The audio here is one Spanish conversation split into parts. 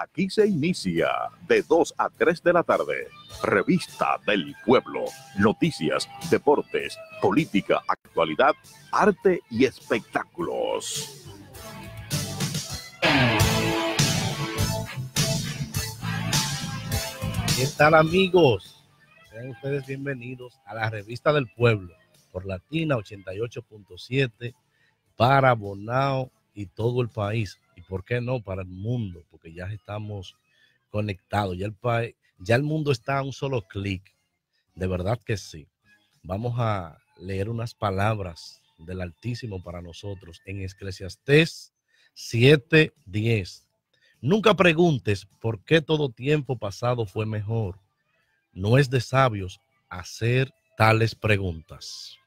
Aquí se inicia de 2 a 3 de la tarde. Revista del Pueblo. Noticias, deportes, política, actualidad, arte y espectáculos. ¿Qué tal amigos? Sean ustedes bienvenidos a la Revista del Pueblo por Latina 88.7 para Bonao y todo el país. Por qué no para el mundo, porque ya estamos conectados. Ya el, país, ya el mundo está a un solo clic. De verdad que sí. Vamos a leer unas palabras del Altísimo para nosotros en Eclesiastés 7:10. Nunca preguntes por qué todo tiempo pasado fue mejor. No es de sabios hacer tales preguntas.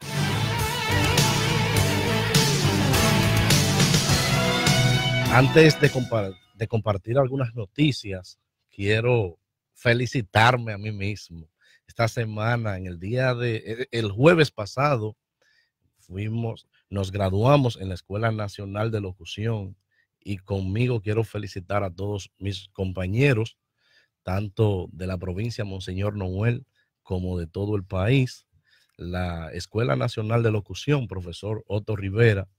Antes de, compartir algunas noticias, quiero felicitarme a mí mismo. Esta semana, en el día de, e, el jueves pasado, fuimos, nos graduamos en la Escuela Nacional de Locución y conmigo quiero felicitar a todos mis compañeros, tanto de la provincia Monseñor Noel como de todo el país. La Escuela Nacional de Locución, profesor Otto Rivera,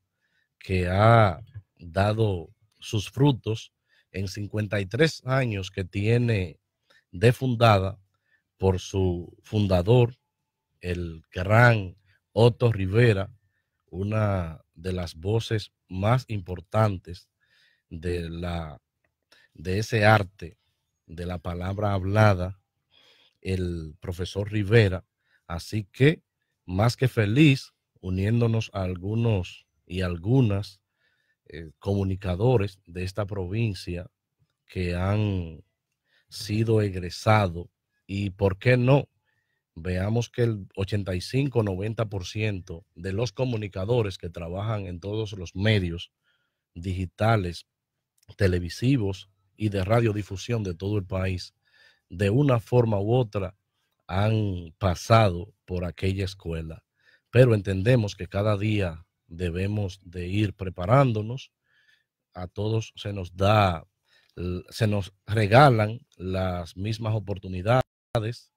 que ha dado sus frutos en 53 años que tiene de fundada por su fundador, el gran Otto Rivera, una de las voces más importantes de, la, de ese arte de la palabra hablada, el profesor Rivera. Así que, más que feliz, uniéndonos a algunos y algunas eh, comunicadores de esta provincia que han sido egresados y, ¿por qué no? Veamos que el 85-90% de los comunicadores que trabajan en todos los medios digitales, televisivos y de radiodifusión de todo el país, de una forma u otra han pasado por aquella escuela. Pero entendemos que cada día debemos de ir preparándonos. A todos se nos da, se nos regalan las mismas oportunidades,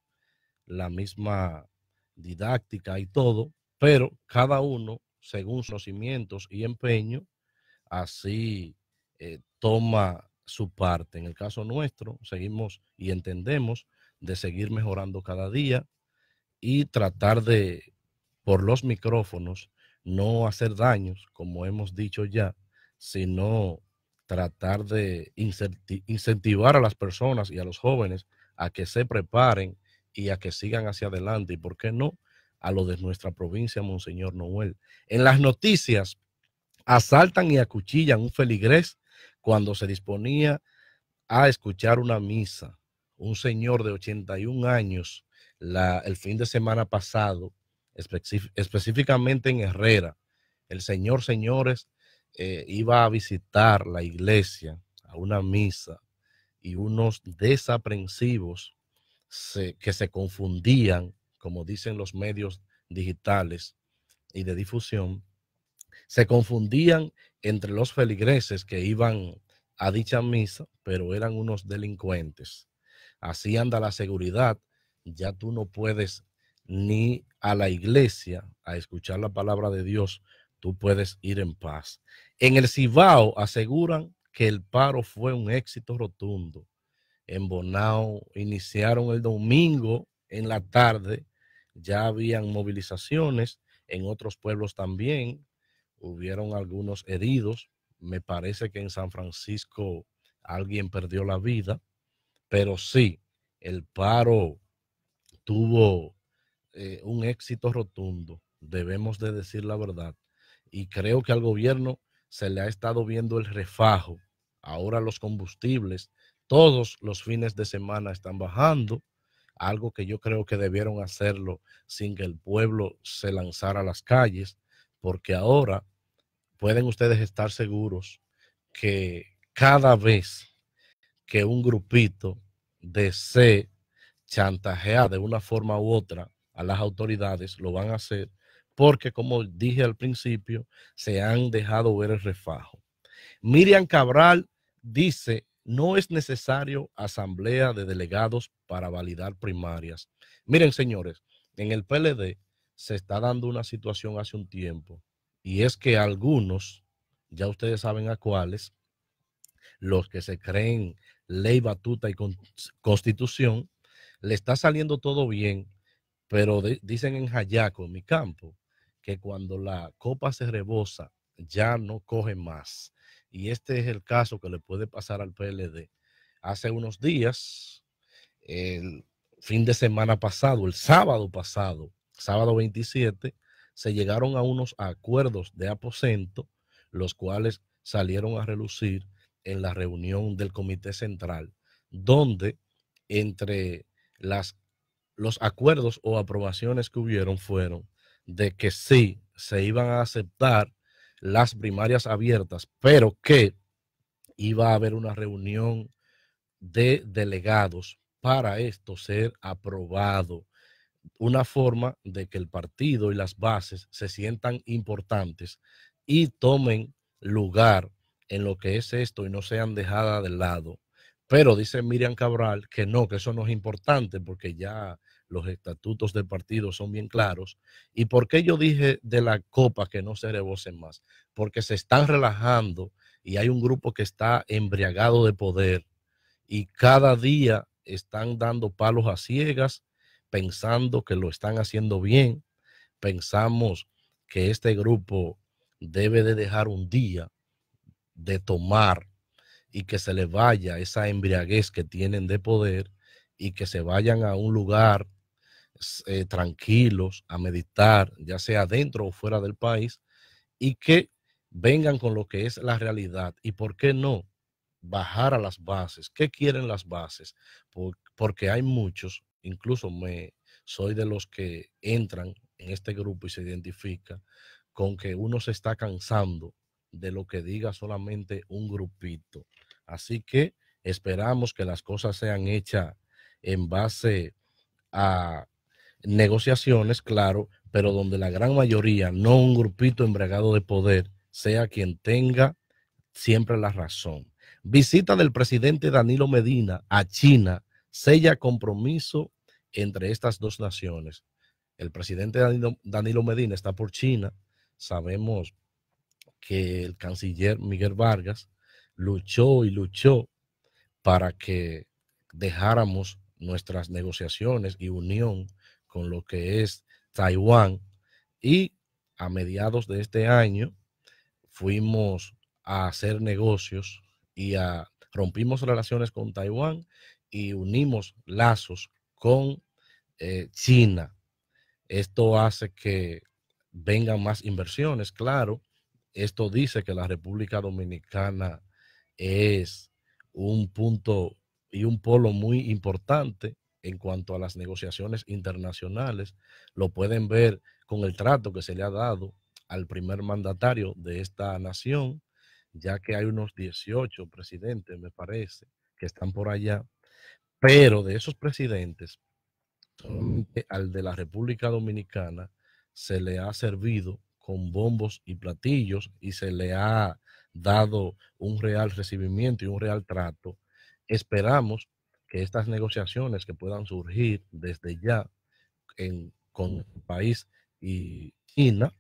la misma didáctica y todo, pero cada uno, según sus conocimientos y empeño, así eh, toma su parte. En el caso nuestro, seguimos y entendemos de seguir mejorando cada día y tratar de, por los micrófonos, no hacer daños, como hemos dicho ya, sino tratar de incentivar a las personas y a los jóvenes a que se preparen y a que sigan hacia adelante. Y por qué no, a lo de nuestra provincia, Monseñor Noel. En las noticias, asaltan y acuchillan un feligrés cuando se disponía a escuchar una misa. Un señor de 81 años, el fin de semana pasado, específicamente en Herrera, el señor, señores, eh, iba a visitar la iglesia, a una misa, y unos desaprensivos que se confundían, como dicen los medios digitales y de difusión, se confundían entre los feligreses que iban a dicha misa, pero eran unos delincuentes. Así anda la seguridad, ya tú no puedes ni a la iglesia a escuchar la palabra de Dios, tú puedes ir en paz. En el Cibao aseguran que el paro fue un éxito rotundo. En Bonao iniciaron el domingo en la tarde, ya habían movilizaciones, en otros pueblos también hubieron algunos heridos. Me parece que en San Francisco alguien perdió la vida, pero sí, el paro tuvo eh, un éxito rotundo, debemos de decir la verdad. Y creo que al gobierno se le ha estado viendo el refajo. Ahora los combustibles, todos los fines de semana están bajando, algo que yo creo que debieron hacerlo sin que el pueblo se lanzara a las calles, porque ahora pueden ustedes estar seguros que cada vez que un grupito desee chantajear de una forma u otra a las autoridades, lo van a hacer porque, como dije al principio, se han dejado ver el refajo. Miriam Cabral dice no es necesario asamblea de delegados para validar primarias. Miren, señores, en el PLD se está dando una situación hace un tiempo y es que algunos, ya ustedes saben a cuáles, los que se creen ley batuta y constitución, le está saliendo todo bien, pero dicen en Jayaco, en mi campo, que cuando la copa se rebosa, ya no coge más. Y este es el caso que le puede pasar al PLD. Hace unos días, el fin de semana pasado, el sábado pasado, sábado 27, se llegaron a unos acuerdos de aposento, los cuales salieron a relucir en la reunión del Comité Central, donde entre las, los acuerdos o aprobaciones que hubieron fueron de que sí se iban a aceptar las primarias abiertas, pero que iba a haber una reunión de delegados para esto ser aprobado. Una forma de que el partido y las bases se sientan importantes y tomen lugar en lo que es esto y no sean dejadas de lado. Pero dice Miriam Cabral que no, que eso no es importante porque ya los estatutos del partido son bien claros. ¿Y por qué yo dije de la copa que no se rebocen más? Porque se están relajando y hay un grupo que está embriagado de poder y cada día están dando palos a ciegas pensando que lo están haciendo bien. Pensamos que este grupo debe de dejar un día de tomar y que se le vaya esa embriaguez que tienen de poder y que se vayan a un lugar eh, tranquilos a meditar, ya sea dentro o fuera del país, y que vengan con lo que es la realidad. ¿Y por qué no? Bajar a las bases. ¿Qué quieren las bases? porque hay muchos, incluso me soy de los que entran en este grupo y se identifica con que uno se está cansando de lo que diga solamente un grupito. Así que esperamos que las cosas sean hechas en base a negociaciones, claro, pero donde la gran mayoría, no un grupito embregado de poder, sea quien tenga siempre la razón. Visita del presidente Danilo Medina a China sella compromiso entre estas dos naciones. El presidente Danilo, Danilo Medina está por China. Sabemos que el canciller Miguel Vargas luchó y luchó para que dejáramos nuestras negociaciones y unión con lo que es Taiwán y a mediados de este año fuimos a hacer negocios y a, rompimos relaciones con Taiwán y unimos lazos con eh, China. Esto hace que vengan más inversiones, claro. Esto dice que la República Dominicana es un punto y un polo muy importante en cuanto a las negociaciones internacionales. Lo pueden ver con el trato que se le ha dado al primer mandatario de esta nación, ya que hay unos 18 presidentes, me parece, que están por allá. Pero de esos presidentes, al de la República Dominicana se le ha servido con bombos y platillos y se le ha dado un real recibimiento y un real trato. Esperamos estas negociaciones que puedan surgir desde ya con el país y China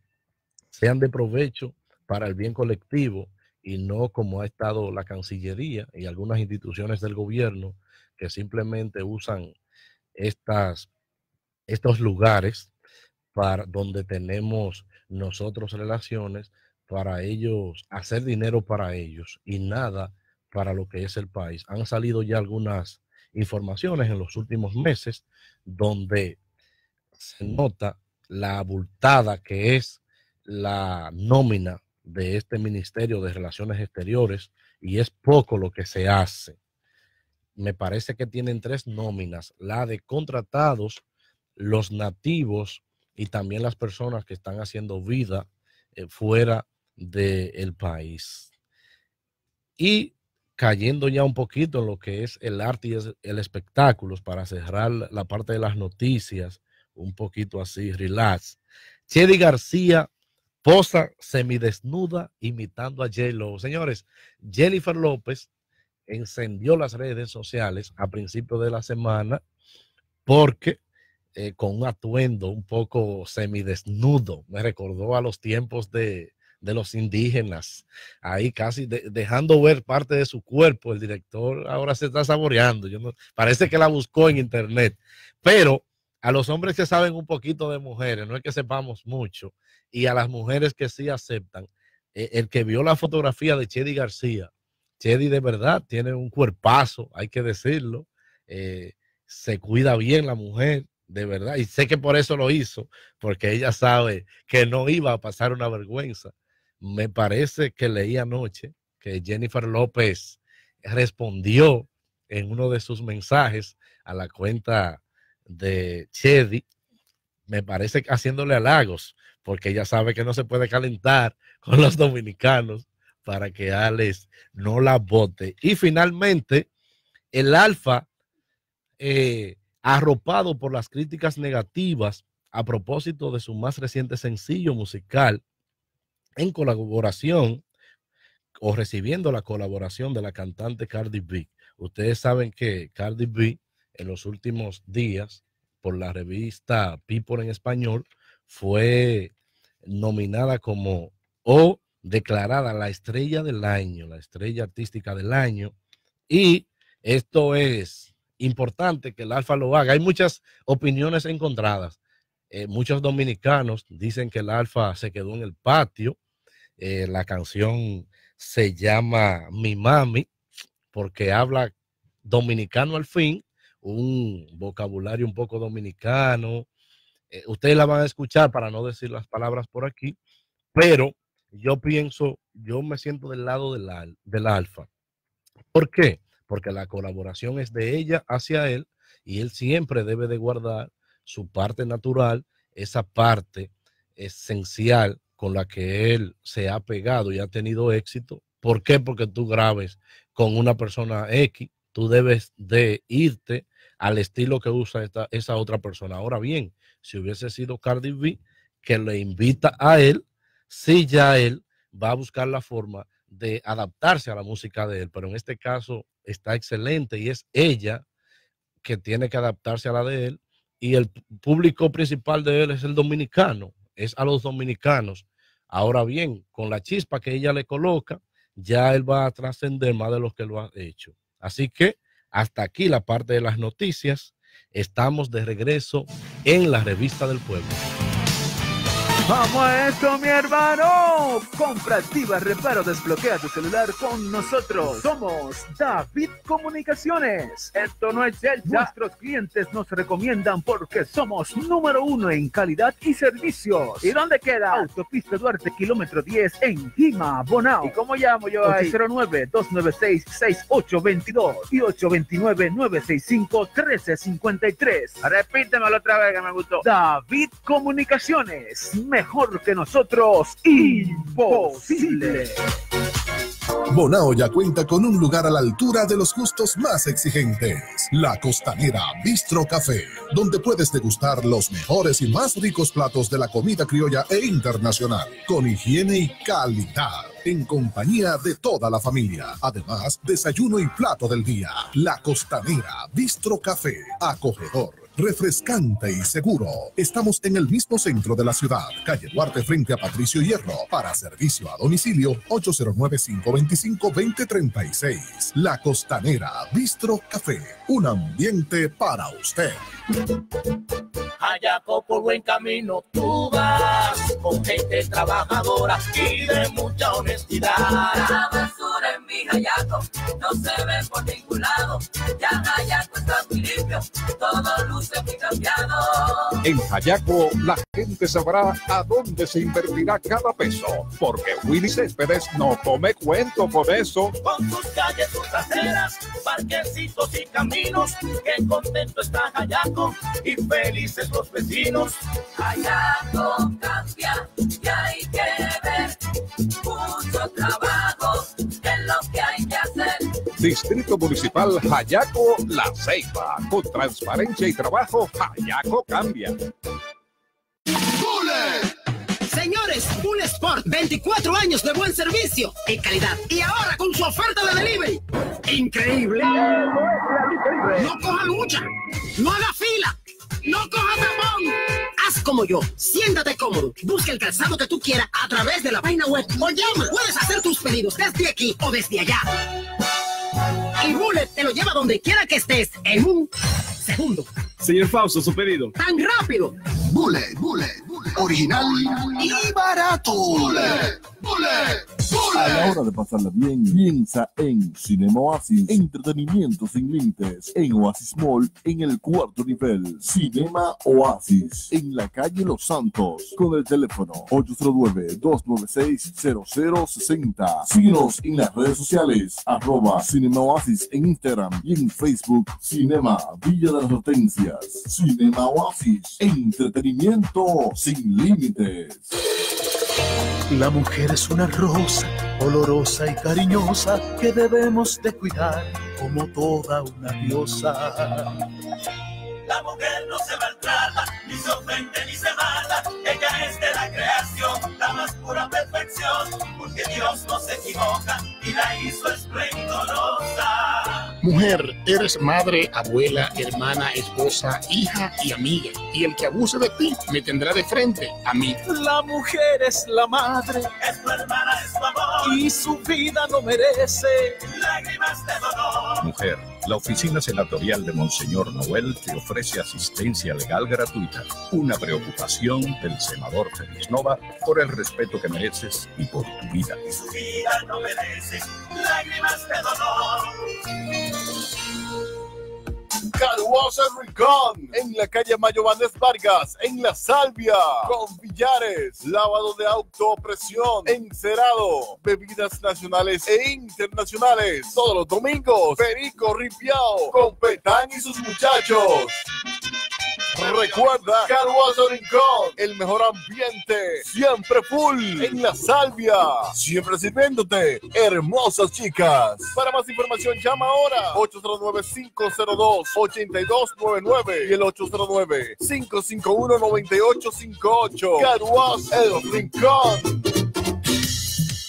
sean de provecho para el bien colectivo y no como ha estado la Cancillería y algunas instituciones del gobierno que simplemente usan estas, estos lugares para donde tenemos nosotros relaciones para ellos hacer dinero para ellos y nada para lo que es el país. Han salido ya algunas informaciones en los últimos meses donde se nota la abultada que es la nómina de este Ministerio de Relaciones Exteriores y es poco lo que se hace. Me parece que tienen tres nóminas, la de contratados, los nativos y también las personas que están haciendo vida eh, fuera del país. Y cayendo ya un poquito en lo que es el arte y el espectáculo, para cerrar la parte de las noticias, un poquito así, relax. Chedi García posa semidesnuda imitando a J-Lo. Señores, Jennifer López encendió las redes sociales a principios de la semana porque eh, con un atuendo un poco semidesnudo, me recordó a los tiempos de, los indígenas, ahí casi dejando ver parte de su cuerpo. El director ahora se está saboreando, yo parece que la buscó en internet, pero a los hombres que saben un poquito de mujeres, no es que sepamos mucho, y a las mujeres que sí aceptan, eh, el que vio la fotografía de Chedi García, Chedi de verdad tiene un cuerpazo, hay que decirlo, eh, se cuida bien la mujer, de verdad, y sé que por eso lo hizo, porque ella sabe que no iba a pasar una vergüenza. Me parece que leí anoche que Jennifer López respondió en uno de sus mensajes a la cuenta de Chedi, me parece que haciéndole halagos, porque ella sabe que no se puede calentar con los dominicanos para que Alex no la vote. Y finalmente, el Alfa eh, arropado por las críticas negativas a propósito de su más reciente sencillo musical en colaboración o recibiendo la colaboración de la cantante Cardi B. Ustedes saben que Cardi B en los últimos días por la revista People en español fue nominada como o declarada la estrella del año, la estrella artística del año y esto es importante que el Alfa lo haga. Hay muchas opiniones encontradas. Eh, muchos dominicanos dicen que el Alfa se quedó en el patio. Eh, la canción se llama Mi Mami porque habla dominicano al fin, un vocabulario un poco dominicano. Eh, ustedes la van a escuchar para no decir las palabras por aquí, pero yo pienso, yo me siento del lado del, del alfa. ¿Por qué? porque la colaboración es de ella hacia él y él siempre debe de guardar su parte natural, esa parte esencial con la que él se ha pegado y ha tenido éxito. ¿Por qué? Porque tú grabes con una persona X, tú debes de irte al estilo que usa esta, esa otra persona. Ahora bien, si hubiese sido Cardi B que le invita a él, si ya él va a buscar la forma de adaptarse a la música de él, pero en este caso está excelente y es ella que tiene que adaptarse a la de él y el público principal de él es el dominicano, es a los dominicanos. Ahora bien, con la chispa que ella le coloca, ya él va a trascender más de lo que lo ha hecho. Así que hasta aquí la parte de las noticias. Estamos de regreso en la revista del pueblo. Vamos a esto, mi hermano. Compra, activa, reparo, desbloquea tu celular con nosotros. Somos David Comunicaciones. Esto no es el Nuestros clientes nos recomiendan porque somos número uno en calidad y servicios. ¿Y dónde queda? Autopista Duarte, kilómetro 10 en Lima, Bonao. ¿Y cómo llamo yo ahí? 809-296-6822 y 829-965-1353. Repítemelo otra vez que me gustó. David Comunicaciones mejor que nosotros, imposible. Bonao ya cuenta con un lugar a la altura de los gustos más exigentes. La Costanera Bistro Café, donde puedes degustar los mejores y más ricos platos de la comida criolla e internacional, con higiene y calidad en compañía de toda la familia. Además, desayuno y plato del día. La Costanera Bistro Café, acogedor refrescante y seguro. Estamos en el mismo centro de la ciudad, calle Duarte frente a Patricio Hierro, para servicio a domicilio 809-525-2036. La Costanera Bistro Café, un ambiente para usted. Allá por buen camino tú vas, con gente trabajadora y de mucha honestidad. La basura en mi Hayaco no se ve por ningún lado, ya Hayaco está muy limpio, todo luz en Hayaco, la gente sabrá a dónde se invertirá cada peso, porque Willy Céspedes no come cuento con eso. Con sus calles, sus aceras, parquecitos y caminos, que contento está Hayaco y felices los vecinos. Hayaco cambia y hay que ver mucho trabajo en lo que hay que hacer. Distrito Municipal Hayaco La Ceiba, con transparencia y trabajo, Hayaco cambia. Señores, Señores, un Sport, 24 años de buen servicio y calidad. Y ahora con su oferta de delivery. Increíble. No coja lucha. No haga fila. No coja tapón. Haz como yo. Siéntate cómodo. Busca el calzado que tú quieras a través de la página web o llama. Puedes hacer tus pedidos desde aquí o desde allá. Y Bullet te lo lleva donde quiera que estés en un segundo. Señor Fausto, su pedido. Tan rápido. Bullet, bullet, original y barato. Bullet, bullet, A la hora de pasarla bien, piensa en Cinema Oasis, entretenimiento sin límites, en Oasis Mall, en el cuarto nivel. Cinema Oasis, en la calle Los Santos, con el teléfono 809-296-0060. Síguenos en las redes sociales, arroba Cinema Oasis en Instagram y en Facebook, Cinema Villa de las Cinema Oasis, entretenimiento sin límites. La mujer es una rosa, olorosa y cariñosa, que debemos de cuidar como toda una diosa. La mujer no se maltrata, ni se ofende, ni se mata. Ella es de la creación, la más pura perfección. Porque Dios no se equivoca y la hizo esplendorosa. Mujer, eres madre, abuela, hermana, esposa, hija y amiga. Y el que abuse de ti me tendrá de frente a mí. La mujer es la madre Es tu hermana, es tu amor. y su vida no merece. Lágrimas de dolor. Mujer, la oficina senatorial de Monseñor Noel te ofrece asistencia legal gratuita. Una preocupación del senador Félix Nova por el respeto que mereces y por tu vida. Su vida no merece lágrimas de dolor. Carwash Rincón, en la calle Mayo Vanés Vargas, en La Salvia, con billares, lavado de auto, presión, encerado, bebidas nacionales e internacionales. Todos los domingos, Perico Ripiao, con Petán y sus muchachos. Recuerda, Carwash El Rincón, el mejor ambiente, siempre full, en La Salvia, siempre sirviéndote, hermosas chicas. Para más información, llama ahora 809-502-8299 y el 809-551-9858. Carwash El Rincón.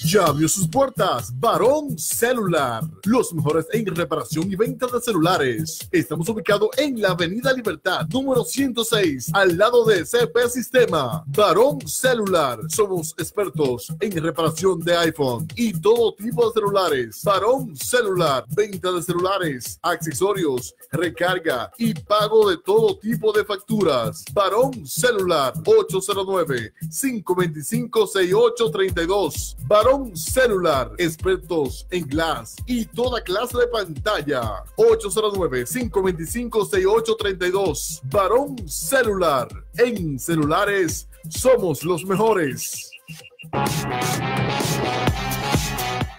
Ya abrió sus puertas Varón Celular, los mejores en reparación y venta de celulares. Estamos ubicados en la Avenida Libertad, número 106, al lado de CP Sistema. Varón Celular, somos expertos en reparación de iPhone y todo tipo de celulares. Varón Celular, venta de celulares, accesorios, recarga y pago de todo tipo de facturas. Varón Celular, 809-525-6832. Varón Celular, expertos en glass y toda clase de pantalla. 809-525-6832. Varón Celular, en celulares somos los mejores.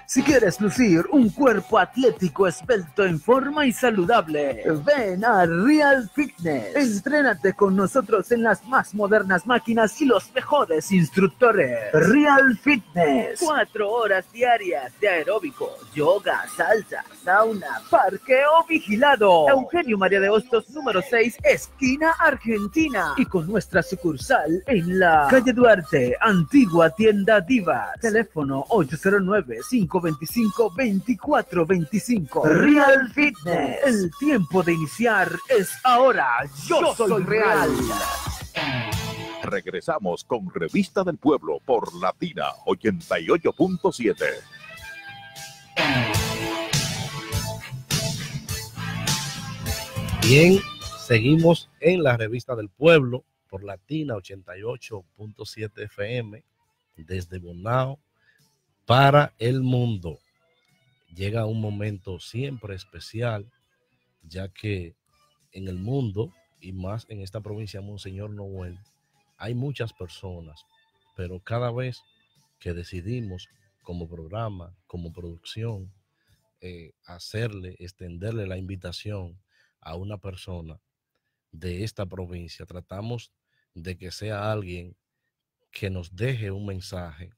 Si quieres lucir un cuerpo atlético, esbelto, en forma y saludable, ven a Real Fitness. Entrénate con nosotros en las más modernas máquinas y los mejores instructores. Real Fitness. Cuatro horas diarias de aeróbico, yoga, salsa, sauna, parqueo vigilado. Eugenio María de Hostos, número 6, esquina Argentina. Y con nuestra sucursal en la calle Duarte, antigua tienda Diva. Teléfono 809 525 2425 Real Fitness. El tiempo de iniciar es ahora. Yo, soy, real. Regresamos con Revista del Pueblo por Latina 88.7. Bien, seguimos en la revista del pueblo por Latina 88.7 FM desde Bonao para el mundo. Llega un momento siempre especial, ya que en el mundo y más en esta provincia Monseñor Noel hay muchas personas, pero cada vez que decidimos como programa, como producción, eh, hacerle, extenderle la invitación a una persona de esta provincia, tratamos de que sea alguien que nos deje un mensaje,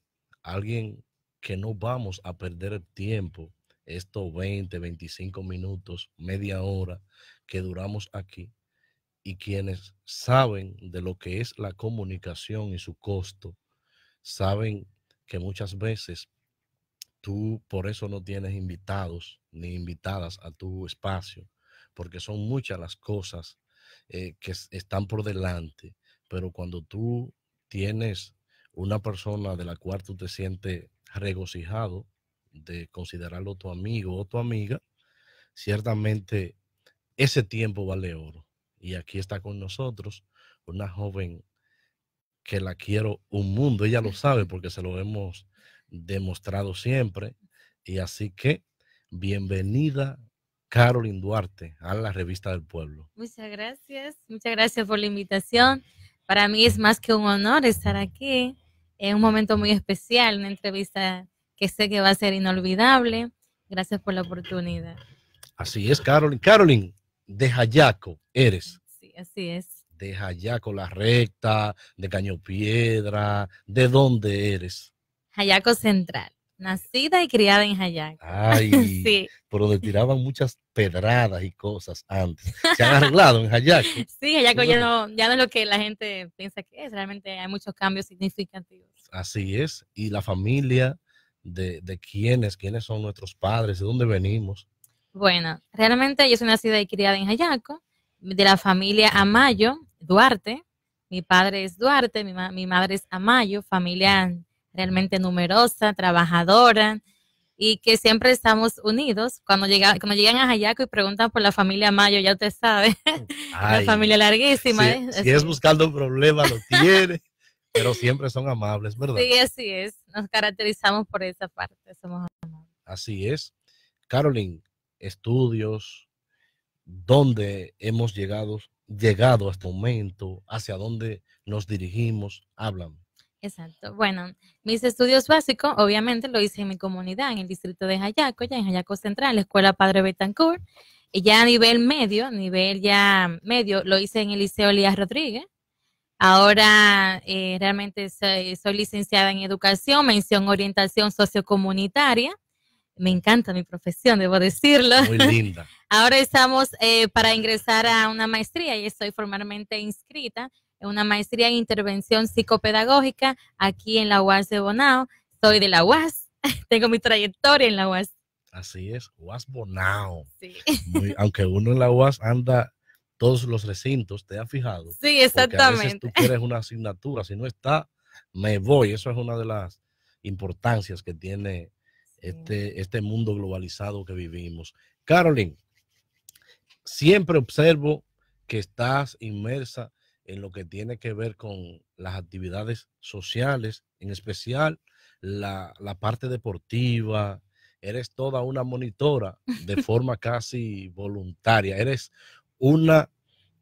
alguien que no vamos a perder el tiempo, estos 20, 25 minutos, media hora que duramos aquí, y quienes saben de lo que es la comunicación y su costo, saben que muchas veces tú por eso no tienes invitados ni invitadas a tu espacio, porque son muchas las cosas eh, que es- están por delante, pero cuando tú tienes una persona de la cual tú te sientes regocijado de considerarlo tu amigo o tu amiga, ciertamente ese tiempo vale oro. Y aquí está con nosotros una joven que la quiero un mundo, ella lo sabe porque se lo hemos demostrado siempre. Y así que, bienvenida, Carolyn Duarte, a la revista del pueblo. Muchas gracias, muchas gracias por la invitación. Para mí es más que un honor estar aquí en un momento muy especial, una entrevista que sé que va a ser inolvidable. Gracias por la oportunidad. Así es, Carolyn. Carolyn, de Jayaco eres. Sí, así es. De Jayaco, la recta, de Caño Piedra. ¿De dónde eres? Jayaco Central, nacida y criada en Jayaco. Ay, sí, pero le tiraban muchas pedradas y cosas antes. Se han arreglado en Jayaco. sí, Jayaco ya no, ya no es lo que la gente piensa que es. Realmente hay muchos cambios significativos. Así es. Y la familia de, de quiénes, quiénes son nuestros padres, de dónde venimos. Bueno, realmente yo soy nacida y criada en Jayaco, de la familia Amayo, Duarte. Mi padre es Duarte, mi, ma- mi madre es Amayo, familia realmente numerosa, trabajadora y que siempre estamos unidos. Cuando, llega, cuando llegan a Jayaco y preguntan por la familia Amayo, ya usted sabe, Ay, familia larguísima. Si, ¿eh? si es buscando un problema, lo tiene, pero siempre son amables, ¿verdad? Sí, así es. Nos caracterizamos por esa parte. Somos Así es. Carolyn, estudios, dónde hemos llegado, llegado hasta el momento, hacia dónde nos dirigimos, hablan. Exacto. Bueno, mis estudios básicos, obviamente, lo hice en mi comunidad, en el distrito de Jayaco, ya en Jayaco Central, la Escuela Padre Betancourt. Y ya a nivel medio, a nivel ya medio, lo hice en el Liceo Elías Rodríguez. Ahora eh, realmente soy, soy licenciada en educación, mención orientación sociocomunitaria. Me encanta mi profesión, debo decirlo. Muy linda. Ahora estamos eh, para ingresar a una maestría y estoy formalmente inscrita una maestría en intervención psicopedagógica aquí en la UAS de Bonao. Soy de la UAS, tengo mi trayectoria en la UAS. Así es, UAS Bonao. Sí. Muy- aunque uno en la UAS anda todos los recintos, ¿te has fijado? Sí, Porque a veces exactamente. tú quieres una asignatura, si no está, me voy. Eso es una de las importancias que tiene este, este mundo globalizado que vivimos. Carolyn, siempre observo que estás inmersa en lo que tiene que ver con las actividades sociales, en especial la, la parte deportiva. Eres toda una monitora de forma casi voluntaria. Eres una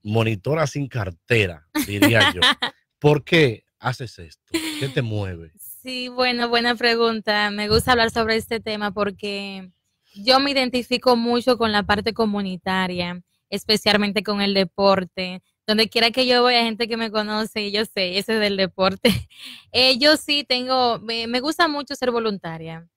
monitora sin cartera, diría yo. ¿Por qué haces esto? ¿Qué te mueve? Sí, bueno, buena pregunta. Me gusta hablar sobre este tema porque yo me identifico mucho con la parte comunitaria, especialmente con el deporte. Donde quiera que yo voy, hay gente que me conoce y yo sé, ese es del deporte. Eh, yo sí tengo, me, me gusta mucho ser voluntaria.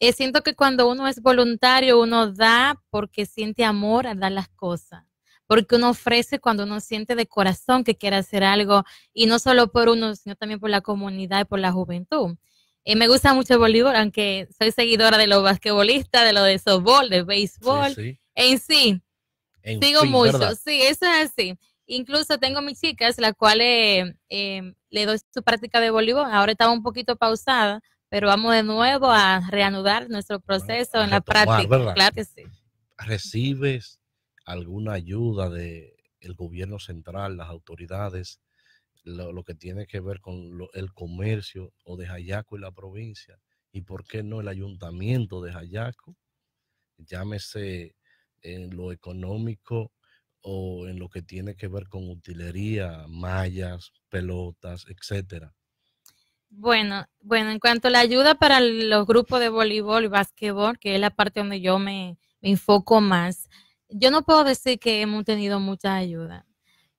Eh, siento que cuando uno es voluntario, uno da porque siente amor a dar las cosas. Porque uno ofrece cuando uno siente de corazón que quiere hacer algo y no solo por uno, sino también por la comunidad y por la juventud. Eh, me gusta mucho el voleibol, aunque soy seguidora de los basquetbolistas, de lo de softball, de béisbol. sí. En sí, En sigo fin, mucho. ¿verdad? Sí, eso es así. Incluso tengo mis chicas, las cuales eh, le doy su práctica de voleibol. Ahora estaba un poquito pausada, pero vamos de nuevo a reanudar nuestro proceso en la práctica. ¿verdad? Claro que sí. ¿Recibes alguna ayuda del gobierno central, las autoridades, lo, lo que tiene que ver con lo- el comercio o de Jayaco y la provincia? ¿Y por qué no el ayuntamiento de Jayaco? Llámese en lo económico o en lo que tiene que ver con utilería, mallas, pelotas, etcétera. Bueno, bueno, en cuanto a la ayuda para los grupos de voleibol y básquetbol, que es la parte donde yo me, me enfoco más, yo no puedo decir que hemos tenido mucha ayuda.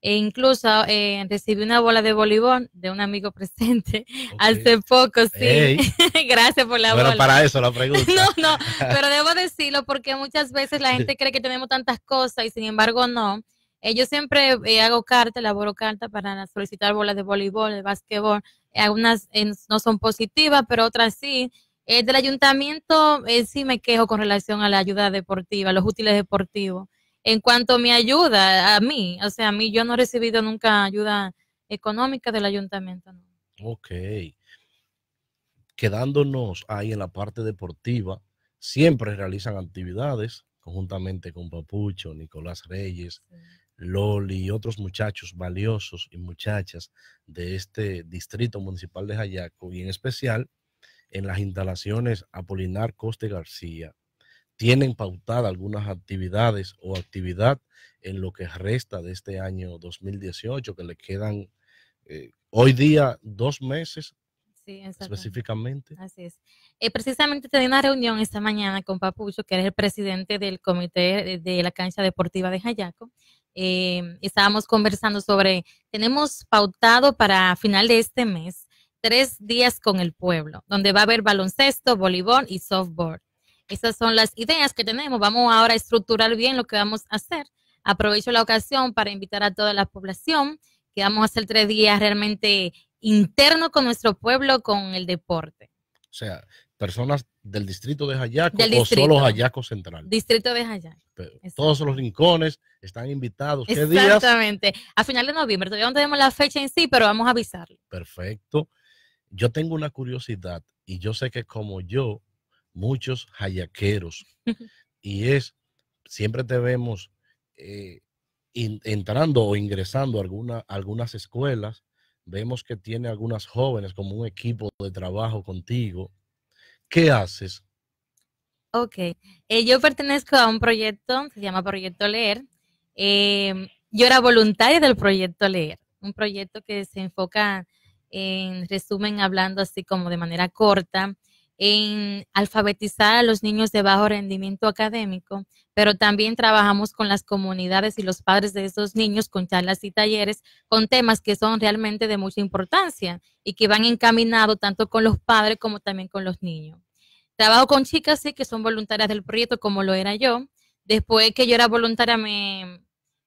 E incluso eh, recibí una bola de voleibol de un amigo presente hace poco, sí. Gracias por la Bueno, bola. para eso la pregunta. No, no, pero debo decirlo porque muchas veces la gente cree que tenemos tantas cosas y sin embargo no. Eh, yo siempre eh, hago carta, elaboro carta para solicitar bolas de voleibol, de básquetbol algunas eh, no son positivas, pero otras sí. Eh, del ayuntamiento eh, sí me quejo con relación a la ayuda deportiva, los útiles deportivos. En cuanto a mi ayuda, a mí, o sea, a mí yo no he recibido nunca ayuda económica del ayuntamiento. no. Ok. Quedándonos ahí en la parte deportiva, siempre realizan actividades conjuntamente con Papucho, Nicolás Reyes, Loli y otros muchachos valiosos y muchachas de este distrito municipal de Jayaco y en especial en las instalaciones Apolinar Coste García. Tienen pautada algunas actividades o actividad en lo que resta de este año 2018, que le quedan eh, hoy día dos meses Sí, específicamente. Así es. Eh, precisamente tenía una reunión esta mañana con Papucho, que es el presidente del comité de, de la cancha deportiva de Jayaco. Eh, estábamos conversando sobre, tenemos pautado para final de este mes tres días con el pueblo, donde va a haber baloncesto, voleibol y softball. Esas son las ideas que tenemos. Vamos ahora a estructurar bien lo que vamos a hacer. Aprovecho la ocasión para invitar a toda la población que vamos a hacer tres días realmente interno con nuestro pueblo, con el deporte. O sea, personas del distrito de Jayaco Del o solo Jayaco Central. Distrito de Jayaco. Todos los rincones están invitados. ¿Qué días? Exactamente. A final de noviembre. Todavía no tenemos la fecha en sí, pero vamos a avisarle. Perfecto. Yo tengo una curiosidad y yo sé que como yo, muchos hayaqueros, y es, siempre te vemos eh, in- entrando o ingresando a alguna, algunas escuelas, vemos que tiene algunas jóvenes como un equipo de trabajo contigo. ¿Qué haces? Ok. Eh, yo pertenezco a un proyecto, se llama Proyecto Leer. Eh, yo era voluntaria del Proyecto Leer, un proyecto que se enfoca en resumen, hablando así como de manera corta, en alfabetizar a los niños de bajo rendimiento académico, pero también trabajamos con las comunidades y los padres de esos niños con charlas y talleres con temas que son realmente de mucha importancia y que van encaminados tanto con los padres como también con los niños. Trabajo con chicas, sí, que son voluntarias del proyecto, como lo era yo. Después que yo era voluntaria, me,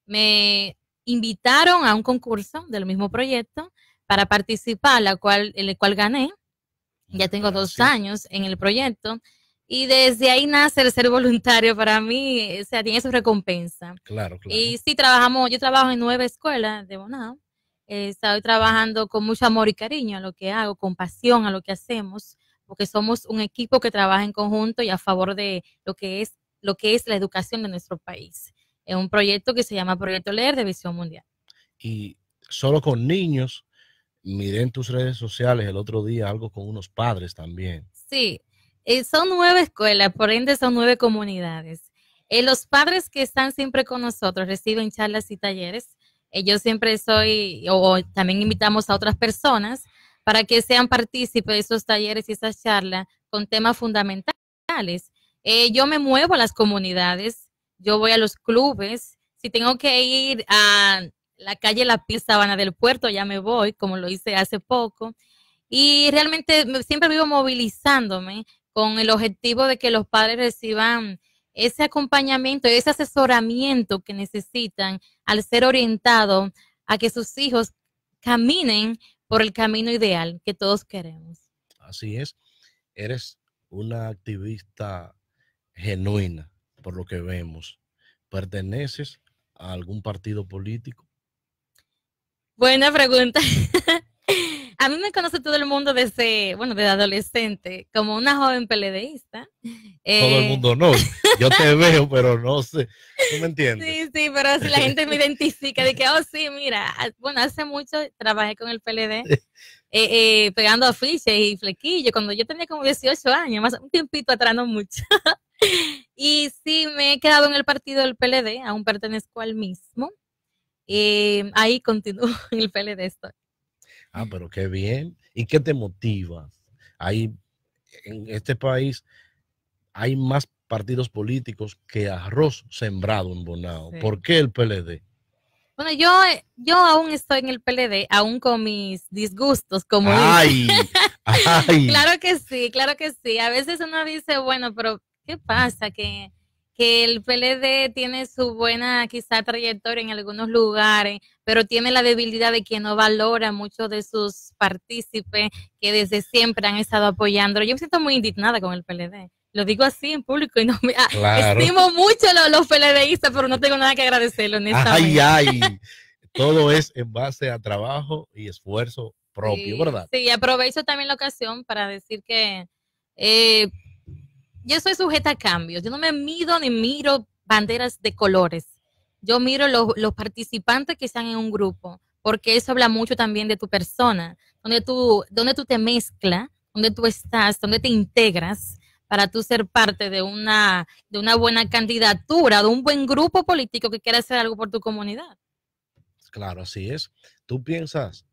me invitaron a un concurso del mismo proyecto para participar, la cual, el cual gané. Ya tengo dos años en el proyecto. Y desde ahí nace el ser voluntario para mí, o sea, tiene su recompensa. Claro, claro. Y sí, trabajamos, yo trabajo en nueve escuelas de Bonao. Eh, estoy trabajando con mucho amor y cariño a lo que hago, con pasión a lo que hacemos, porque somos un equipo que trabaja en conjunto y a favor de lo que es, lo que es la educación de nuestro país. Es un proyecto que se llama Proyecto Leer de Visión Mundial. Y solo con niños, miré en tus redes sociales el otro día algo con unos padres también. Sí, eh, son nueve escuelas, por ende son nueve comunidades. Eh, los padres que están siempre con nosotros reciben charlas y talleres. Eh, yo siempre soy, o, o también invitamos a otras personas para que sean partícipes de esos talleres y esas charlas con temas fundamentales. Yo me muevo a las comunidades, yo voy a los clubes. Si tengo que ir a la calle La Pil Sabana del Puerto, ya me voy, como lo hice hace poco. Y realmente me- siempre vivo movilizándome con el objetivo de que los padres reciban ese acompañamiento, ese asesoramiento que necesitan al ser orientados a que sus hijos caminen por el camino ideal que todos queremos. Así es. Eres una activista genuina, por lo que vemos. ¿Perteneces a algún partido político? Buena pregunta. A mí me conoce todo el mundo desde, bueno, desde adolescente, como una joven peledeísta. Todo Eh, el mundo no. Yo te veo, pero no sé. ¿Tú me entiendes? Sí, sí, pero si la gente me identifica de que, oh, sí, mira, ah, bueno, hace mucho trabajé con el PLD, eh, eh, pegando afiches y flequillos, cuando yo tenía como 18 años, más un tiempito atrás, no mucho. y sí, me he quedado en el partido del PLD, aún pertenezco al mismo. Eh, ahí continúo en el PLD estoy. Ah, pero qué bien. ¿Y qué te motiva? Hay, en este país hay más partidos políticos que arroz sembrado en Bonao. Sí. ¿Por qué el PLD? Bueno, yo, eh, yo aún estoy en el PLD, aún con mis disgustos, como Ay, ay. Claro que sí, claro que sí. A veces uno dice, bueno, pero ¿qué pasa? Que que el PLD tiene su buena quizá trayectoria en algunos lugares, pero tiene la debilidad de que no valora mucho de sus partícipes que desde siempre han estado apoyando. Yo me siento muy indignada con el PLD. Lo digo así en público y no me ah, Claro. estimo mucho los, los PLDistas, pero no tengo nada que agradecerle, honestamente. Ay, ay. Todo es en base a trabajo y esfuerzo propio, Sí, ¿verdad? Sí, aprovecho también la ocasión para decir que eh, yo soy sujeta a cambios. Yo no me mido ni miro banderas de colores. Yo miro los, participantes que están en un grupo, porque eso habla mucho también de tu persona, donde tú, donde tú te mezclas, donde tú estás, donde te integras para tú ser parte de una, de una buena candidatura, de un buen grupo político que quiera hacer algo por tu comunidad. Claro, así es. ¿Tú piensas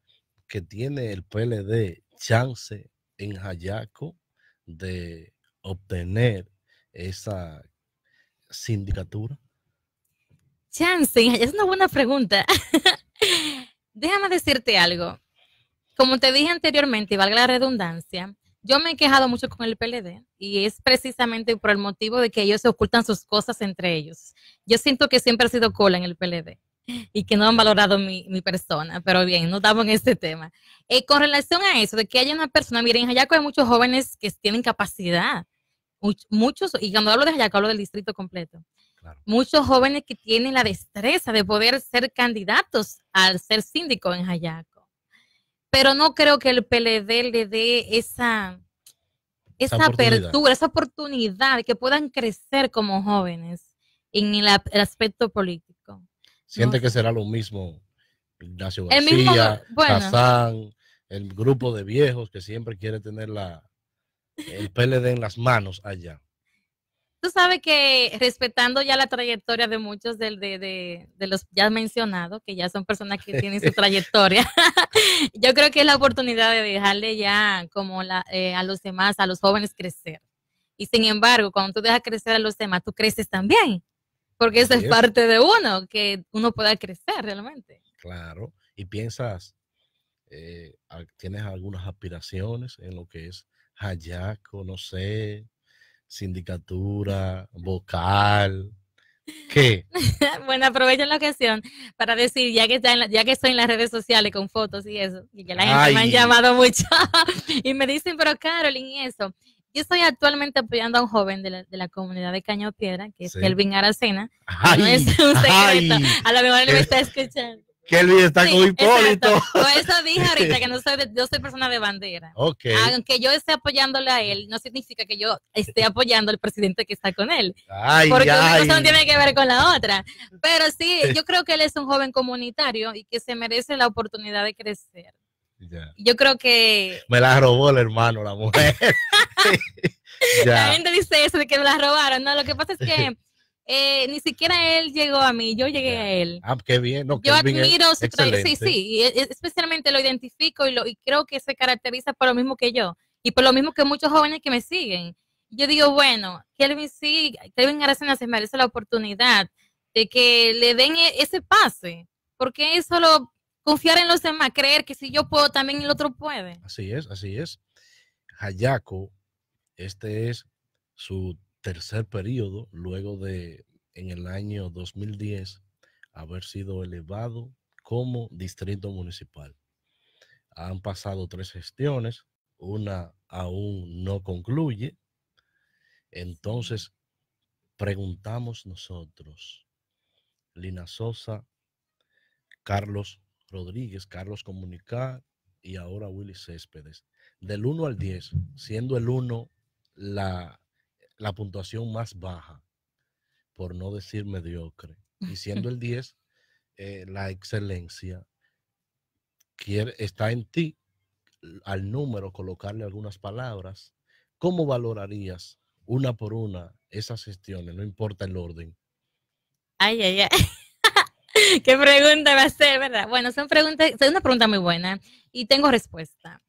que tiene el PLD chance en Jayaco de obtener esa sindicatura? Chance, es una buena pregunta. Déjame decirte algo. Como te dije anteriormente, y valga la redundancia, yo me he quejado mucho con el PLD y es precisamente por el motivo de que ellos se ocultan sus cosas entre ellos. Yo siento que siempre he sido cola en el PLD y que no han valorado mi, persona, pero bien, no estamos en este tema. Eh, con relación a eso, de que haya una persona, miren, en Jayaco hay muchos jóvenes que tienen capacidad, much- muchos, y cuando hablo de Jayaco hablo del distrito completo muchos jóvenes que tienen la destreza de poder ser candidatos al ser síndico en Jayaco. Pero no creo que el PLD le dé esa, esa, Esa apertura, esa oportunidad de que puedan crecer como jóvenes en el, el aspecto político. ¿Siente que será lo mismo Ignacio El García, mismo, bueno. Hassan, el grupo de viejos que siempre quiere tener la, el PLD en las manos allá? Tú sabes que respetando ya la trayectoria de muchos de, de- de los ya mencionados, que ya son personas que tienen su trayectoria, yo creo que es la oportunidad de dejarle ya como la, eh, a los demás, a los jóvenes crecer. Y sin embargo, cuando tú dejas crecer a los demás, tú creces también, porque eso es es. parte de uno, que uno pueda crecer realmente. Claro. ¿Y piensas, eh, tienes algunas aspiraciones en lo que es Hayaco, no sé, sindicatura, vocal? ¿Qué? bueno, aprovecho la ocasión para decir, ya que, está en la- ya que estoy en las redes sociales con fotos y eso, y que la gente me han llamado mucho y me dicen, pero Carolyn, y eso. Yo estoy actualmente apoyando a un joven de la, de la comunidad de Caño Piedra, que es Sí. Kelvin Aracena. Ay, no es un secreto. ay. a lo mejor él me está escuchando. Kelvin está Sí, con Hipólito. exacto. Por eso dije ahorita que no soy, de- yo soy persona de bandera. Ok. Aunque yo esté apoyándole a él, no significa que yo esté apoyando al presidente que está con él. Ay, porque una cosa no tiene que ver con la otra. Pero sí, yo creo que él es un joven comunitario y que se merece la oportunidad de crecer. Ya. Yo creo que Me la robó el hermano, la mujer. la gente dice eso de que me la robaron. No, lo que pasa es que eh, ni siquiera él llegó a mí, yo llegué a él. Ah, qué bien. No, Yo Kelvin admiro su trayectoria. Sí, sí, y e- e- especialmente lo identifico y, lo, y creo que se caracteriza por lo mismo que yo y por lo mismo que muchos jóvenes que me siguen. Yo digo, bueno, Kelvin sí, Kelvin Aracena se merece la oportunidad de que le den e- ese pase, porque es solo confiar en los demás, creer que si yo puedo, también el otro puede. Así es, así es. Hayaco, este es su tercer periodo luego de en el año 2010 haber sido elevado como distrito municipal. Han pasado tres gestiones, una aún no concluye. Entonces, preguntamos nosotros, Lina Sosa, Carlos Rodríguez, Carlos Comunicar y ahora Willy Céspedes. Del 1 al 10, siendo el 1 la, la puntuación más baja, por no decir mediocre, y siendo el 10 eh, la excelencia, quiere, está en ti al número colocarle algunas palabras. ¿Cómo valorarías una por una esas gestiones? No importa el orden. Ay, ay, ay. ¿Qué pregunta va a ser, verdad? Bueno, son preguntas, es una pregunta muy buena y tengo respuesta.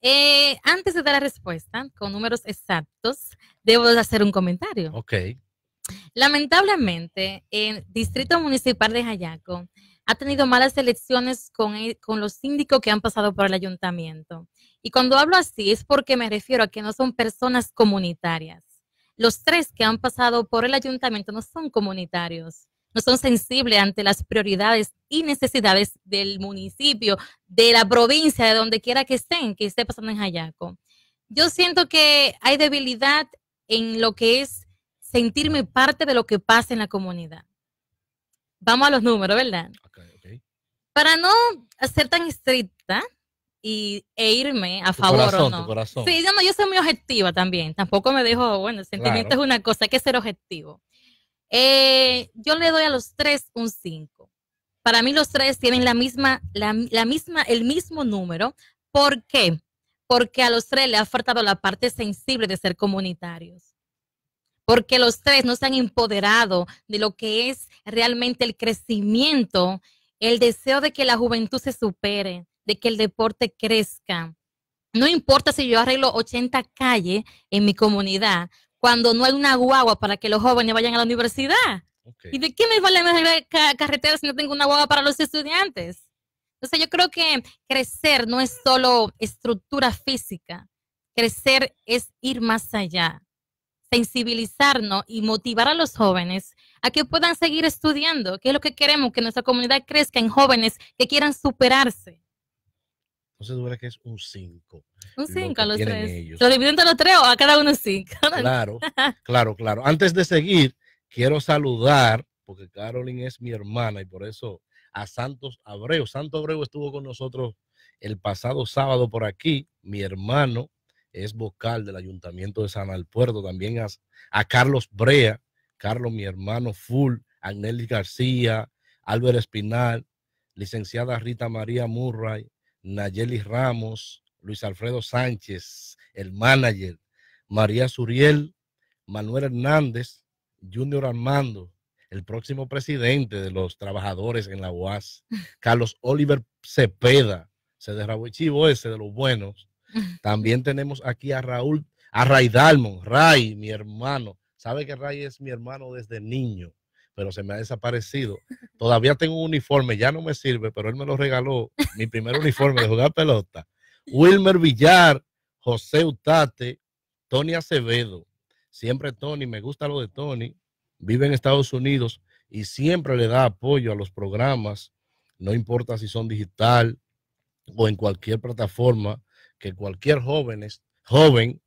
Eh, antes de dar la respuesta con números exactos, debo de hacer un comentario. Ok. Lamentablemente, el Distrito Municipal de Jayaco ha tenido malas elecciones con, el- con los síndicos que han pasado por el ayuntamiento. Y cuando hablo así es porque me refiero a que no son personas comunitarias. los tres que han pasado por el ayuntamiento no son comunitarios, no son sensibles ante las prioridades y necesidades del municipio, de la provincia, de donde quiera que estén, que esté pasando en Jayaco. Yo siento que hay debilidad en lo que es sentirme parte de lo que pasa en la comunidad. Vamos a los números, ¿verdad? Para no ser tan estricta y, e irme a favor o no. Sí, yo, no, yo soy muy objetiva también. Tampoco me dejo, bueno, el sentimiento es una cosa, hay que ser objetivo. Eh, yo le doy a los tres un 5. Para mí los tres tienen la misma, la, la misma, el mismo número. ¿Por qué? Porque a los tres le ha faltado la parte sensible de ser comunitarios porque los tres no se han empoderado de lo que es realmente el crecimiento, el deseo de que la juventud se supere, de que el deporte crezca. No importa si yo arreglo 80 calles en mi comunidad, cuando no hay una guagua para que los jóvenes vayan a la universidad. ¿Y de qué me vale arreglar carreteras si no tengo una guagua para los estudiantes? Entonces yo creo que crecer no es solo estructura física, crecer es ir más allá sensibilizarnos y motivar a los jóvenes a que puedan seguir estudiando, que es lo que queremos, que nuestra comunidad crezca en jóvenes que quieran superarse. Entonces dura que es un 5. Un 5 a los tres. ¿Lo dividen entre los tres o a cada uno 5? Claro, claro, claro. Antes de seguir, quiero saludar, porque Carolyn es mi hermana y por eso a Santos Abreu. Santos Abreu estuvo con nosotros el pasado sábado por aquí, mi hermano, es vocal del Ayuntamiento de San Alpuerto, también a, Carlos Brea, Carlos, mi hermano Full, Agnelli García, Álvaro Espinal, licenciada Rita María Murray, Nayeli Ramos, Luis Alfredo Sánchez, el manager, María Suriel, Manuel Hernández, Junior Armando, el próximo presidente de los trabajadores en la UAS, Carlos Oliver Cepeda, se derrabó el chivo ese de los buenos, también tenemos aquí a Raúl, a Ray Dalmon, Ray, mi hermano. Sabe que Ray es mi hermano desde niño, pero se me ha desaparecido. Todavía tengo un uniforme, ya no me sirve, pero él me lo regaló, mi primer uniforme de jugar pelota. Wilmer Villar, José Utate, Tony Acevedo. Siempre Tony, me gusta lo de Tony. Vive en Estados Unidos y siempre le da apoyo a los programas, no importa si son digital o en cualquier plataforma que cualquier jóvenes, joven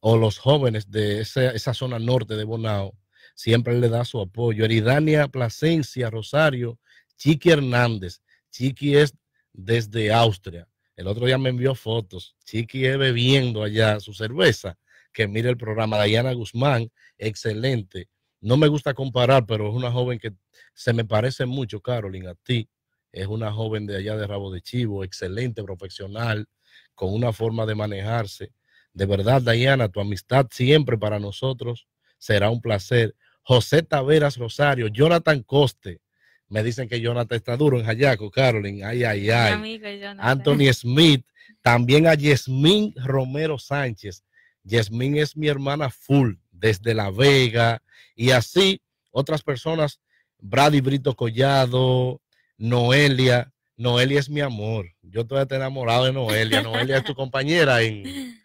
o los jóvenes de esa, esa zona norte de Bonao siempre le da su apoyo. Eridania Plasencia, Rosario, Chiqui Hernández. Chiqui es desde Austria. El otro día me envió fotos. Chiqui es bebiendo allá su cerveza. Que mire el programa. Diana Guzmán, excelente. No me gusta comparar, pero es una joven que se me parece mucho, Carolyn, a ti. Es una joven de allá de Rabo de Chivo, excelente, profesional, con una forma de manejarse. De verdad, Diana, tu amistad siempre para nosotros será un placer. José Taveras Rosario, Jonathan Coste. Me dicen que Jonathan está duro en Jayaco, Carolyn. Ay, ay, ay. Anthony Smith. También a Yasmín Romero Sánchez. Yasmín es mi hermana full desde La Vega. Y así otras personas. Brady Brito Collado, Noelia. Noelia es mi amor. Yo todavía estoy enamorado de Noelia. Noelia es tu compañera en,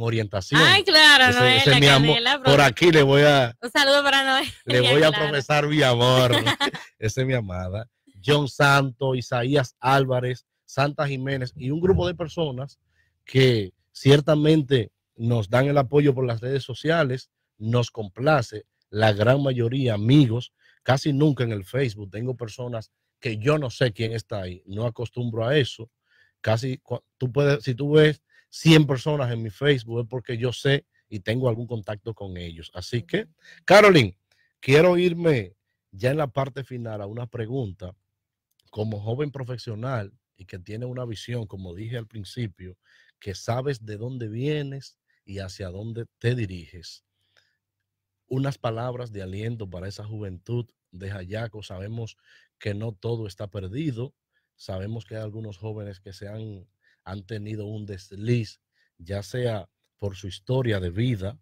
orientación. Ay, claro, Noelia, mi amor. Por aquí le voy a. Un saludo para Noelia. Le voy a profesar mi amor. Esa es mi amada. John Santo, Isaías Álvarez, Santa Jiménez y un grupo de personas que ciertamente nos dan el apoyo por las redes sociales, nos complace, la gran mayoría amigos, casi nunca en el Facebook tengo personas que yo no sé quién está ahí, no acostumbro a eso. Casi tú puedes, si tú ves 100 personas en mi Facebook es porque yo sé y tengo algún contacto con ellos. Así que, Carolyn, quiero irme ya en la parte final a una pregunta. Como joven profesional y que tiene una visión, como dije al principio, que sabes de dónde vienes y hacia dónde te diriges. Unas palabras de aliento para esa juventud de Jayaco. Sabemos que no todo está perdido. Sabemos que hay algunos jóvenes que se han, han tenido un desliz, ya sea por su historia de vida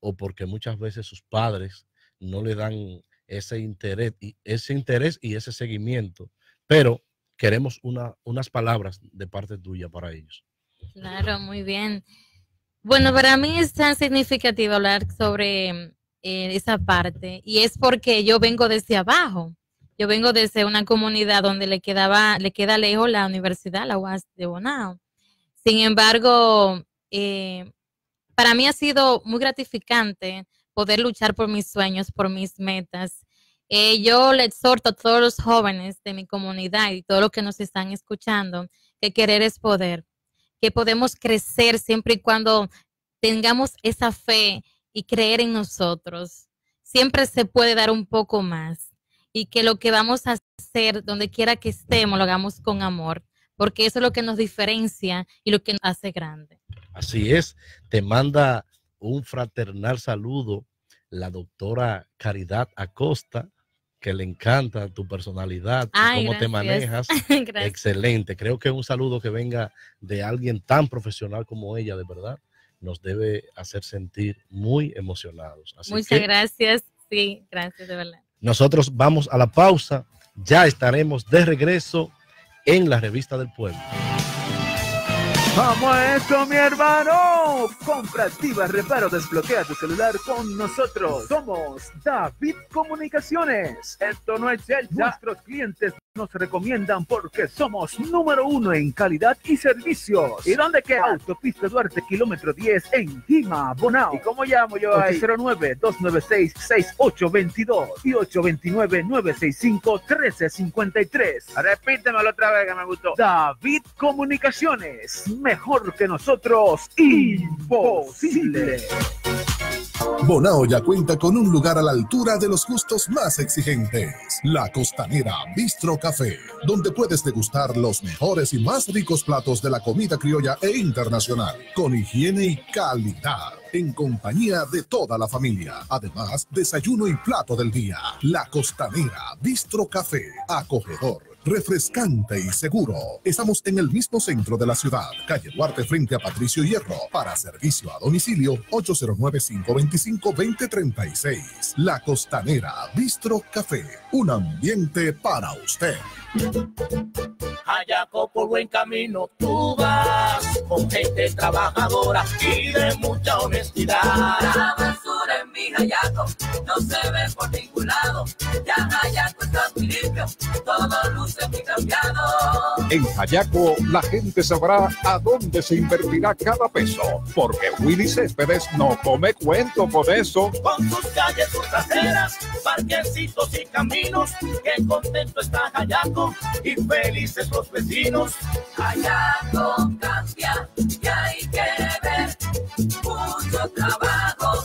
o porque muchas veces sus padres no le dan ese interés y ese interés y ese seguimiento. Pero queremos una, unas palabras de parte tuya para ellos. Claro, muy bien. Bueno, para mí es tan significativo hablar sobre esa parte y es porque yo vengo desde abajo. Yo vengo desde una comunidad donde le quedaba, le queda lejos la universidad, la UAS de Bonao. Sin embargo, eh, para mí ha sido muy gratificante poder luchar por mis sueños, por mis metas. Eh, yo le exhorto a todos los jóvenes de mi comunidad y todos los que nos están escuchando que querer es poder, que podemos crecer siempre y cuando tengamos esa fe y creer en nosotros. Siempre se puede dar un poco más y que lo que vamos a hacer donde quiera que estemos lo hagamos con amor, porque eso es lo que nos diferencia y lo que nos hace grande. Así es, te manda un fraternal saludo la doctora Caridad Acosta, que le encanta tu personalidad, Ay, cómo te manejas. Excelente. Creo que un saludo que venga de alguien tan profesional como ella, de verdad, nos debe hacer sentir muy emocionados. Así Muchas que gracias. Sí, gracias de verdad. nosotros vamos a la pausa. Ya estaremos de regreso en la revista del pueblo. Vamos a esto, mi hermano. Compra, activa, reparo, desbloquea tu celular con nosotros. Somos David Comunicaciones. Esto no es el Nuestros clientes nos recomiendan porque somos número uno en calidad y servicios. ¿Y dónde queda? Autopista Duarte, kilómetro 10 en Lima, Bonao. ¿Y cómo llamo yo ahí? 809-296-6822 y 829-965-1353. Repítemelo otra vez que me gustó. David Comunicaciones. Mejor que nosotros. Imposible. Bonao ya cuenta con un lugar a la altura de los gustos más exigentes. La Costanera Bistro Café, donde puedes degustar los mejores y más ricos platos de la comida criolla e internacional, con higiene y calidad, en compañía de toda la familia. Además, desayuno y plato del día. La Costanera Bistro Café, acogedor refrescante y seguro. Estamos en el mismo centro de la ciudad, calle Duarte frente a Patricio Hierro. Para servicio a domicilio, 809-525-2036. La Costanera Bistro Café, un ambiente para usted. Hayaco por buen camino tú vas, con gente trabajadora y de mucha honestidad. Mi Hayaco no se ve por ningún lado. Ya Hayaco está muy limpio, todo luce muy cambiado. En Hayaco, la gente sabrá a dónde se invertirá cada peso, porque Willy Céspedes no come cuento con eso. Con sus calles, sus aceras, parquecitos y caminos, que contento está Hayaco y felices los vecinos. Hayaco cambia y hay que ver mucho trabajo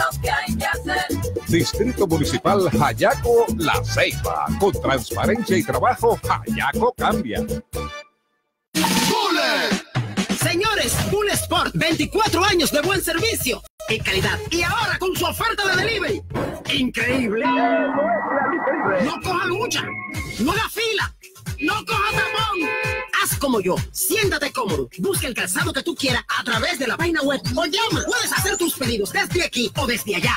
lo que hay que hacer. Distrito Municipal Hayaco La Ceiba. Con transparencia y trabajo, Hayaco cambia. Señores, Bull Sport, 24 años de buen servicio y calidad. Y ahora con su oferta de delivery. Increíble. No coja lucha, no haga fila, no coja tapón. Haz como yo, siéntate cómodo. Busca el calzado que tú quieras a través de la página web o llama. Puedes hacer tus pedidos desde aquí o desde allá.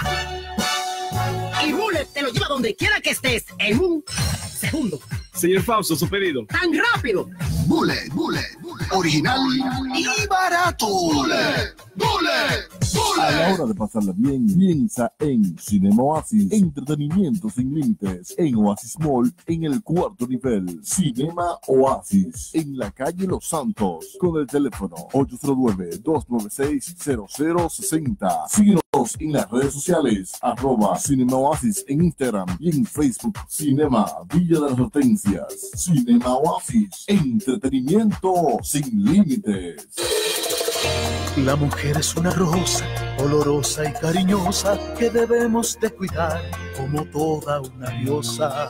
Y Bullet te lo lleva donde quiera que estés en un segundo. Señor Fausto, su pedido. ¡Tan rápido! Bullet, bullet, original y barato. Bullet, bullet, A la hora de pasarla bien, piensa en Cinema Oasis, entretenimiento sin límites, en Oasis Mall, en el cuarto nivel. Cinema Oasis, en la calle Los Santos, con el teléfono 809-296-0060. En las redes sociales, arroba Cinema Oasis en Instagram y en Facebook, Cinema Villa de las Hortensias. Cinema Oasis, entretenimiento sin límites. La mujer es una rosa, olorosa y cariñosa, que debemos de cuidar como toda una diosa.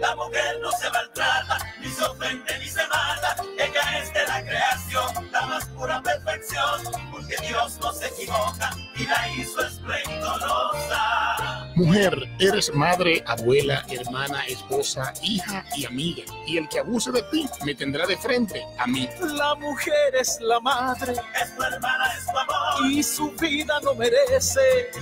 La mujer no se maltrata, ni se ofende ni se mata. Ella es de la creación, la más pura perfección. Porque Dios no se equivoca y la hizo esplendorosa. Mujer, eres madre, abuela, hermana, esposa, hija y amiga. Y el que abuse de ti me tendrá de frente a mí. La mujer es la madre Es tu hermana, es tu amor. y su vida no merece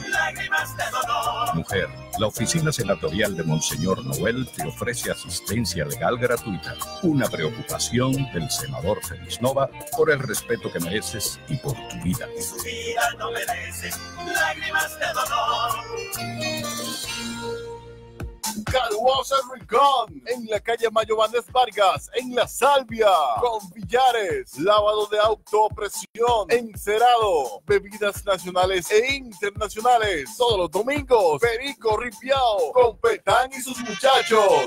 Lágrimas de dolor. Mujer, La oficina senatorial de Monseñor Noel te ofrece asistencia legal gratuita, una preocupación del senador Félix Nova por el respeto que mereces y por tu vida. Su vida no merece lágrimas de dolor. Carwash Rincón, en la calle Mayo Vandes Vargas, en La Salvia, con billares, lavado de autopresión, encerado, bebidas nacionales e internacionales, todos los domingos, Perico Ripiao, con Petán y sus muchachos.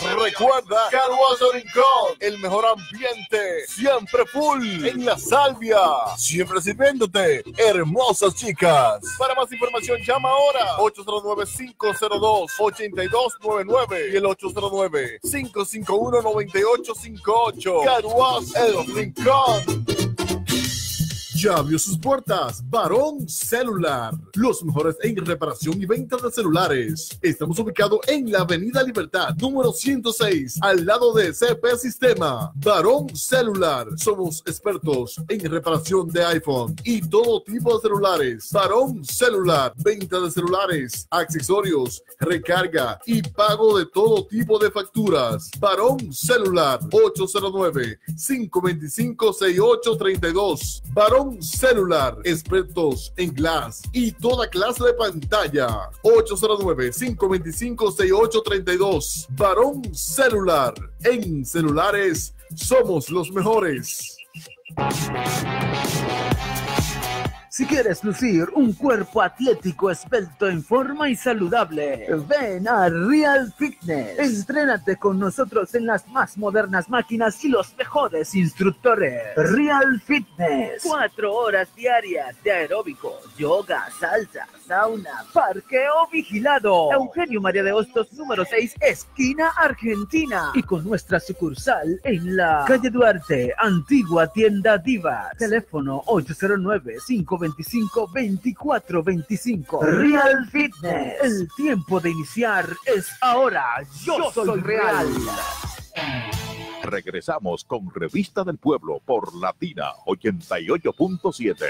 Recuerda, Carwash El Rincón, el mejor ambiente, siempre full, en La Salvia, siempre sirviéndote, hermosas chicas. Para más información, llama ahora, 809-502-8299 y el 809-551-9858. Carwash El Rincón. Ya abrió sus puertas Varón Celular, los mejores en reparación y venta de celulares. Estamos ubicados en la Avenida Libertad, número 106, al lado de CP Sistema. Varón Celular, somos expertos en reparación de iPhone y todo tipo de celulares. Varón Celular, venta de celulares, accesorios, recarga y pago de todo tipo de facturas. Varón Celular, 809-525-6832. Celular, expertos en glass y toda clase de pantalla. 809-525-6832. Varón Celular. En celulares somos los mejores. Si quieres lucir un cuerpo atlético, esbelto, en forma y saludable, ven a Real Fitness. Entrénate con nosotros en las más modernas máquinas y los mejores instructores. Real Fitness. Cuatro horas diarias de aeróbico, yoga, salsa, sauna, parqueo vigilado. Eugenio María de Hostos, número 6, esquina Argentina. Y con nuestra sucursal en la calle Duarte, antigua tienda Diva. Teléfono 809-525-2425. Real Fitness. El tiempo de iniciar es ahora. Yo, soy, real. Regresamos con Revista del Pueblo por Latina 88.7.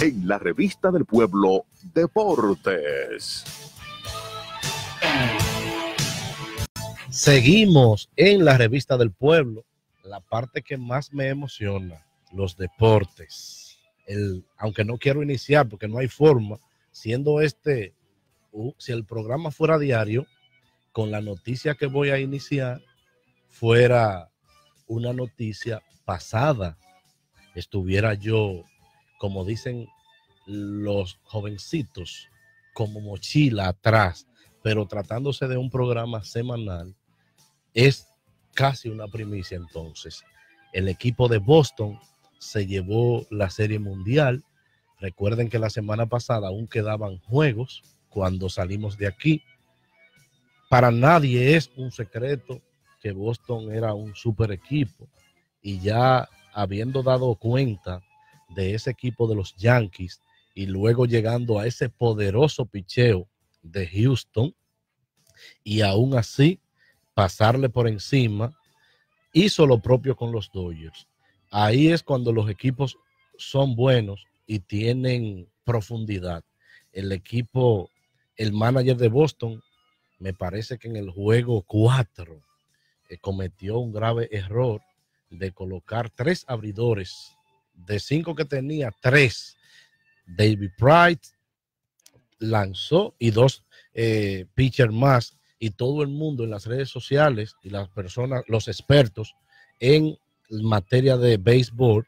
En la Revista del Pueblo, Deportes. Seguimos en la revista del pueblo, la parte que más me emociona, los deportes. El, aunque no quiero iniciar porque no hay forma, siendo este, si el programa fuera diario, con la noticia que voy a iniciar, fuera una noticia pasada, estuviera yo, como dicen los jovencitos, como mochila atrás, pero tratándose de un programa semanal, es casi una primicia entonces. El equipo de Boston se llevó la serie mundial. Recuerden que la semana pasada aún quedaban juegos cuando salimos de aquí. Para nadie es un secreto que Boston era un super equipo y ya habiendo dado cuenta de ese equipo de los Yankees y luego llegando a ese poderoso picheo de Houston y aún así pasarle por encima, hizo lo propio con los Dodgers. Ahí es cuando los equipos son buenos y tienen profundidad. El equipo, el manager de Boston, me parece que en el juego 4 eh, cometió un grave error de colocar tres abridores. De cinco que tenía, tres. David Price lanzó y dos eh, pitchers más y todo el mundo en las redes sociales y las personas, los expertos en materia de béisbol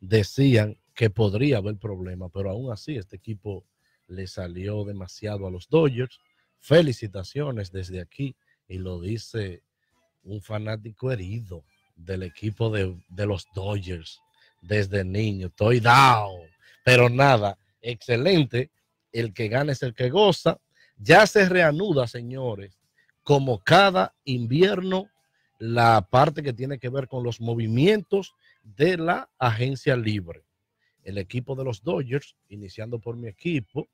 decían que podría haber problema, pero aún así este equipo le salió demasiado a los Dodgers. Felicitaciones desde aquí y lo dice un fanático herido del equipo de, de los Dodgers desde niño. Estoy down, pero nada, excelente. El que gana es el que goza. Ya se reanuda, señores, como cada invierno, la parte que tiene que ver con los movimientos de la agencia libre. El equipo de los Dodgers, iniciando por mi equipo,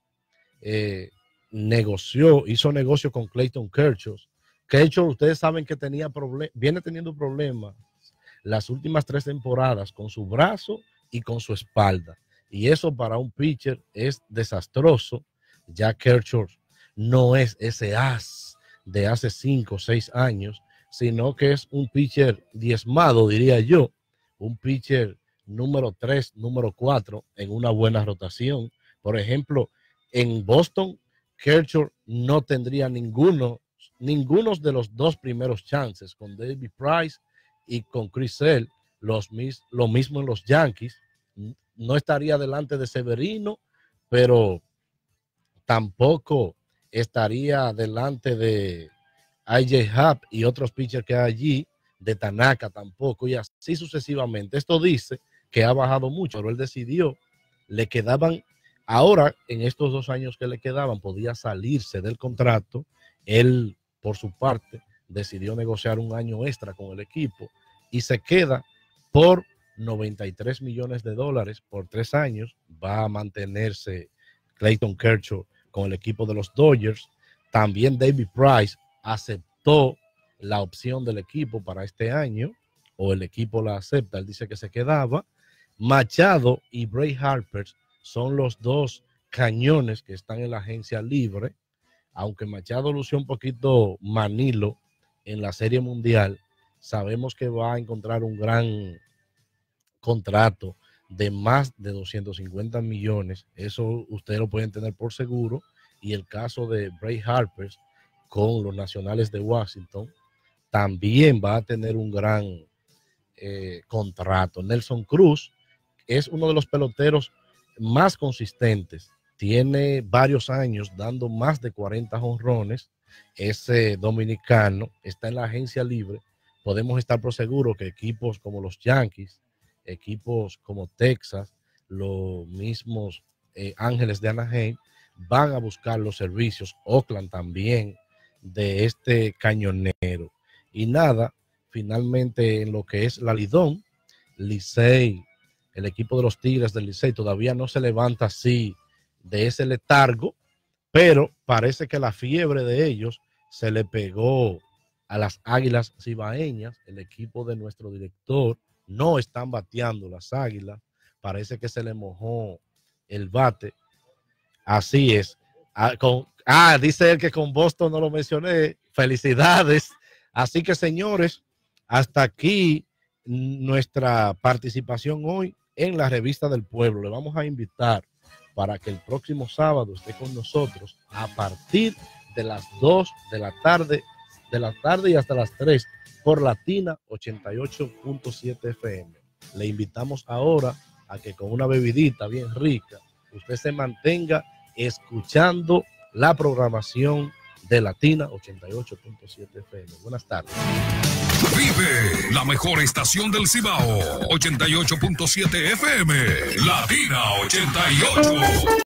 eh, negoció, hizo negocio con Clayton Kershaw. Kershaw, ustedes saben que tenía viene teniendo problemas las últimas tres temporadas con su brazo y con su espalda. Y eso para un pitcher es desastroso. Ya Kershaw no es ese as de hace cinco o seis años, sino que es un pitcher diezmado, diría yo, un pitcher número 3, número 4 en una buena rotación. Por ejemplo, en Boston, Kershaw no tendría ninguno, ninguno de los dos primeros chances con David Price y con Chris Sale, los, lo mismo en los Yankees. No estaría delante de Severino, pero tampoco estaría delante de AJ Hub y otros pitchers que hay allí, de Tanaka tampoco, y así sucesivamente. Esto dice que ha bajado mucho, pero él decidió, le quedaban, ahora en estos dos años que le quedaban, podía salirse del contrato. Él, por su parte, decidió negociar un año extra con el equipo y se queda por 93 millones de dólares por tres años. Va a mantenerse Clayton Kershaw con el equipo de los Dodgers. También David Price aceptó la opción del equipo para este año, o el equipo la acepta, él dice que se quedaba. Machado y Bray Harper son los dos cañones que están en la agencia libre, aunque Machado lució un poquito manilo en la serie mundial, sabemos que va a encontrar un gran contrato de más de 250 millones. Eso ustedes lo pueden tener por seguro. Y el caso de Bray Harper con los Nacionales de Washington también va a tener un gran eh, contrato. Nelson Cruz es uno de los peloteros más consistentes. Tiene varios años dando más de 40 honrones. Ese dominicano está en la agencia libre. Podemos estar por seguro que equipos como los Yankees, equipos como Texas, los mismos eh, Ángeles de Anaheim, van a buscar los servicios, Oakland también, de este cañonero. Y nada, finalmente en lo que es la Lidón, Licey, el equipo de los Tigres del Licey todavía no se levanta así de ese letargo, pero parece que la fiebre de ellos se le pegó a las Águilas Cibaeñas, el equipo de nuestro director, no están bateando las águilas. Parece que se le mojó el bate. Así es. Ah, ah, dice él que con Boston no lo mencioné. Felicidades. Así que, señores, hasta aquí nuestra participación hoy en la revista del pueblo. Le vamos a invitar para que el próximo sábado esté con nosotros a partir de las 2 de la tarde, de la tarde y hasta las 3 por Latina 88.7 FM. Le invitamos ahora a que con una bebidita bien rica usted se mantenga escuchando la programación de Latina 88.7 FM. Buenas tardes. Vive la mejor estación del Cibao 88.7 FM. Latina 88.